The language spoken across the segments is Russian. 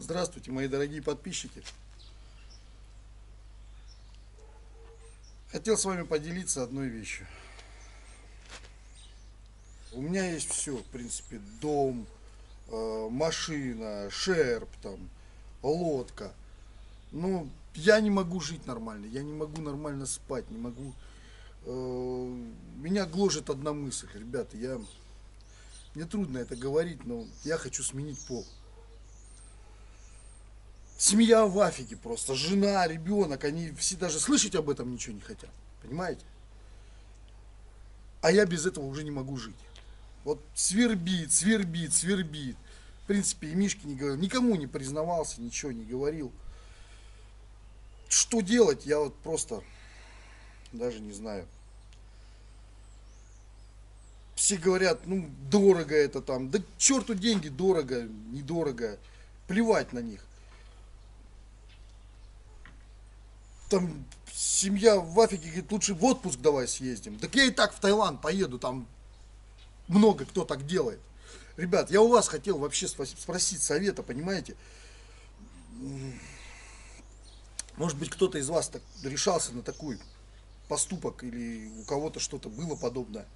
Здравствуйте, мои дорогие подписчики. Хотел с вами поделиться одной вещью. У меня есть все, в принципе, дом, э, машина, шерп, там, лодка. Но я не могу жить нормально, я не могу нормально спать, не могу... э, меня гложет одна мысль, ребята, я... Мне трудно это говорить, но я хочу сменить пол. Семья в афиге просто, жена, ребенок, они все даже слышать об этом ничего не хотят, понимаете? А я без этого уже не могу жить. Вот свербит, свербит, свербит. В принципе, и Мишке не говорил, никому не признавался, ничего не говорил. Что делать, я вот просто даже не знаю. Все говорят, ну, дорого это там. Да черту деньги, дорого, недорого. Плевать на них. Там семья в Африке говорит, лучше в отпуск давай съездим. Так я и так в Таиланд поеду, там много кто так делает. Ребят, я у вас хотел вообще спросить совета, понимаете? Может быть, кто-то из вас так решался на такой поступок или у кого-то что-то было подобное.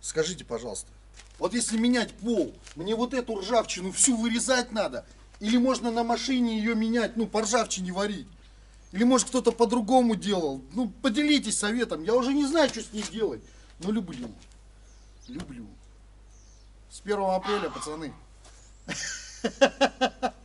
Скажите, пожалуйста. Вот если менять пол, мне вот эту ржавчину всю вырезать надо? Или можно на машине ее менять, ну, по ржавчине варить? Или может кто-то по-другому делал? Ну, поделитесь советом. Я уже не знаю, что с ней делать. Но люблю. Люблю. С 1 апреля, пацаны.